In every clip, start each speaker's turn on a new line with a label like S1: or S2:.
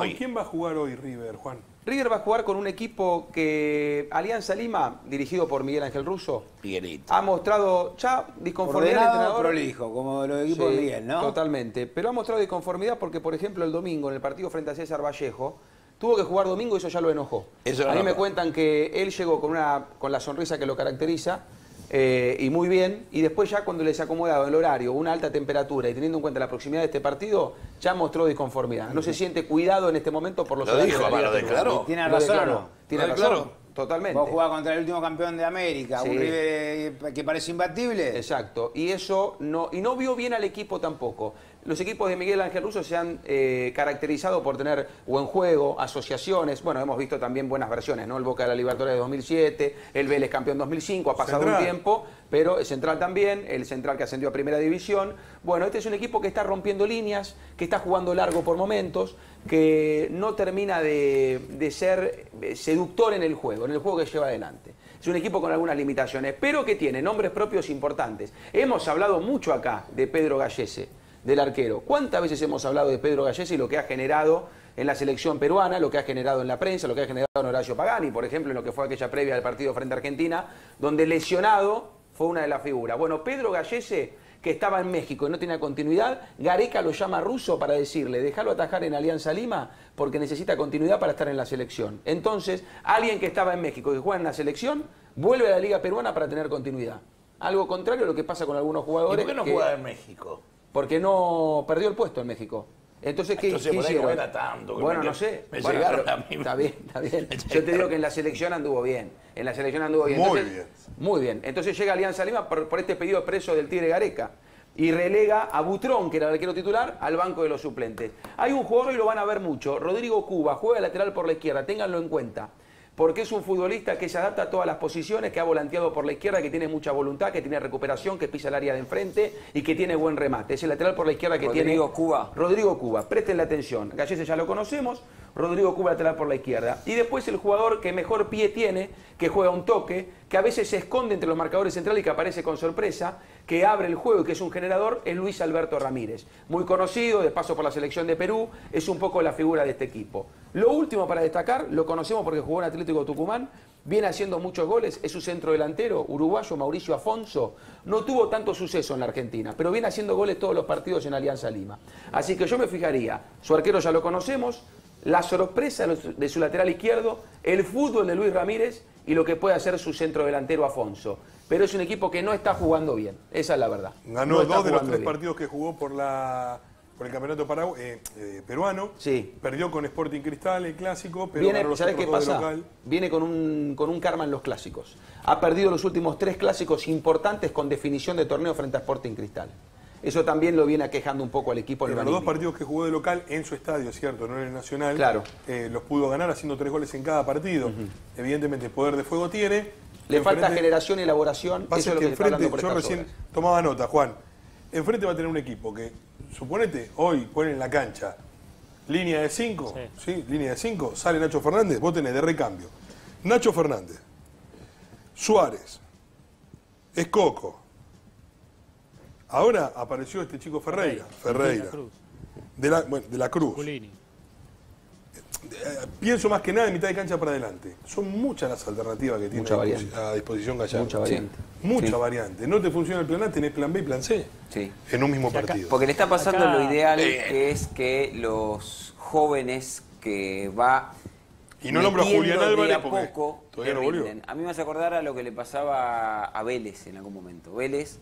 S1: ¿Con quién va a jugar hoy River, Juan?
S2: River va a jugar con un equipo que Alianza Lima, dirigido por Miguel Ángel Russo,
S3: Miguelito.
S2: ha mostrado ya disconformidad al entrenador.
S4: prolijo, como los equipos
S2: Sí,
S4: de Miguel, ¿no?
S2: Totalmente. Pero ha mostrado disconformidad porque, por ejemplo, el domingo en el partido frente a César Vallejo, tuvo que jugar domingo y eso ya lo enojó.
S3: Eso
S2: a mí me cuentan que él llegó con, una, con la sonrisa que lo caracteriza eh, y muy bien, y después ya cuando les ha acomodado el horario, una alta temperatura y teniendo en cuenta la proximidad de este partido, ya mostró disconformidad. No se siente cuidado en este momento por los
S3: Lo
S2: horarios
S3: dijo, lo declaró.
S4: ¿Tiene razón o
S2: declaró.
S4: no?
S2: Tiene razón. Totalmente.
S4: Vos jugás contra el último campeón de América,
S2: Sí.
S4: un River que parece imbatible.
S2: Exacto, y eso no, y no vio bien al equipo tampoco. Los equipos de Miguel Ángel Russo se han eh, caracterizado por tener buen juego, asociaciones, bueno, hemos visto también buenas versiones, ¿no? El Boca de la Libertadores de 2007, el Vélez campeón 2005, ha pasado
S1: Central.
S2: un tiempo, pero el Central también, el Central que ascendió a Primera División. Bueno, este es un equipo que está rompiendo líneas, que está jugando largo por momentos, que no termina de, de ser eh, seductor en el juego, en el juego que lleva adelante. Es un equipo con algunas limitaciones, pero que tiene nombres propios importantes. Hemos hablado mucho acá de Pedro Gallese, del arquero. ¿Cuántas veces hemos hablado de Pedro Gallese y lo que ha generado en la selección peruana, lo que ha generado en la prensa, lo que ha generado en Horacio Pagani, por ejemplo, en lo que fue aquella previa del partido frente a Argentina, donde lesionado fue una de las figuras. Bueno, Pedro Gallese, que estaba en México y no tenía continuidad, Gareca lo llama a ruso para decirle, déjalo atajar en Alianza Lima porque necesita continuidad para estar en la selección. Entonces, alguien que estaba en México y que juega en la selección, vuelve a la Liga Peruana para tener continuidad. Algo contrario a lo que pasa con algunos
S3: ¿Y
S2: jugadores.
S3: por qué no
S2: que-
S3: juega en México?
S2: porque no perdió el puesto en México. Entonces, ¿qué,
S3: Entonces,
S2: qué
S3: por ahí
S2: hicieron?
S3: no era tanto,
S2: bueno,
S3: me-
S2: no sé.
S3: me
S2: Bueno,
S3: llegaron
S2: pero
S3: a mí.
S2: Está bien, está bien. Yo te digo que en la selección anduvo bien. En la selección anduvo bien.
S1: Muy bien.
S2: Muy bien. Entonces llega Alianza Lima por, por este pedido expreso del Tigre Gareca. Y relega a Butrón, que era el arquero titular, al banco de los suplentes. Hay un jugador y lo van a ver mucho. Rodrigo Cuba, juega lateral por la izquierda, ténganlo en cuenta. Porque es un futbolista que se adapta a todas las posiciones, que ha volanteado por la izquierda, que tiene mucha voluntad, que tiene recuperación, que pisa el área de enfrente y que tiene buen remate. Es el lateral por la izquierda que tiene.
S5: Rodrigo Cuba.
S2: Rodrigo Cuba, presten atención. Gallese ya lo conocemos, Rodrigo Cuba lateral por la izquierda. Y después el jugador que mejor pie tiene, que juega un toque, que a veces se esconde entre los marcadores centrales y que aparece con sorpresa, que abre el juego y que es un generador, es Luis Alberto Ramírez. Muy conocido, de paso por la selección de Perú, es un poco la figura de este equipo. Lo último para destacar, lo conocemos porque jugó en Atlético Tucumán, viene haciendo muchos goles, es su centro delantero, uruguayo Mauricio Afonso. No tuvo tanto suceso en la Argentina, pero viene haciendo goles todos los partidos en Alianza Lima. Así que yo me fijaría, su arquero ya lo conocemos, la sorpresa de su lateral izquierdo, el fútbol de Luis Ramírez y lo que puede hacer su centro delantero Afonso. Pero es un equipo que no está jugando bien, esa es la verdad.
S1: Ganó
S2: No
S1: dos de los tres
S2: bien.
S1: partidos que jugó por la por el campeonato paragu- eh, eh, peruano.
S2: Sí.
S1: Perdió con Sporting Cristal el clásico, pero
S2: Viene, ¿Sabes qué pasa?
S1: local.
S2: Viene con un, con un karma en los clásicos. Ha perdido los últimos tres clásicos importantes con definición de torneo frente a Sporting Cristal. Eso también lo viene aquejando un poco al equipo. en
S1: Pero
S2: lo
S1: los dos partidos que jugó de local en su estadio, ¿cierto? No en el Nacional.
S2: Claro.
S1: eh, los pudo ganar haciendo tres goles en cada partido. Evidentemente, poder de fuego tiene.
S2: Le falta generación y elaboración.
S1: Pasa
S2: Eso es lo
S1: que
S2: que está
S1: enfrente,
S2: hablando por
S1: yo recién
S2: horas.
S1: tomaba nota, Juan. Enfrente va a tener un equipo que, suponete, hoy ponen en la cancha línea de 5, sí. línea de 5, sale Nacho Fernández, vos tenés de recambio. Nacho Fernández, Suárez, Escoco. Ahora apareció este chico Ferreira, Ferreira, de la, bueno, de la Cruz.
S6: Culini.
S1: Eh, Pienso más que nada de mitad de cancha para adelante. Son muchas las alternativas que tiene
S2: Mucha
S1: a disposición Gallardo.
S2: Mucha variante.
S1: Mucha
S2: Sí.
S1: variante. No te funciona el plan A, tenés plan B y plan C.
S5: Sí.
S1: En un mismo
S6: acá-
S1: partido.
S5: Porque le está pasando
S6: Acá-
S5: lo ideal,
S3: Eh.
S5: que es que los jóvenes que va.
S1: Y no nombro a Julián Álvarez
S5: a
S1: porque
S5: poco
S1: todavía no volvió.
S5: A mí me hace acordar a lo que le pasaba a Vélez en algún momento. Vélez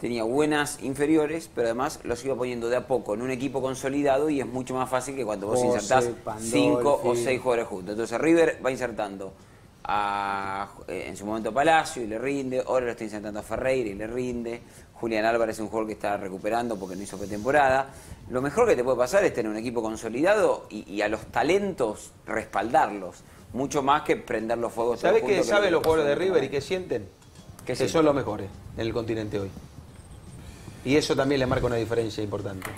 S5: tenía buenas inferiores, pero además los iba poniendo de a poco en un equipo consolidado y es mucho más fácil que cuando vos
S4: José,
S5: insertás
S4: Pandolfi.
S5: cinco o seis jugadores juntos. Entonces River va insertando a, eh, en su momento a Palacio y le rinde, ahora lo está insertando a Ferreira y le rinde. Julián Álvarez es un jugador que está recuperando porque no hizo pretemporada. Lo mejor que te puede pasar es tener un equipo consolidado y, y a los talentos respaldarlos, mucho más que prender los fuegos.
S2: ¿Sabés qué
S5: que
S2: saben
S5: lo
S2: los
S5: que
S2: jugadores de
S5: en
S2: River y
S5: este
S2: qué sienten?
S5: ¿Qué
S2: que
S5: sienten?
S2: son los mejores en el continente hoy. Y eso también le marca una diferencia importante.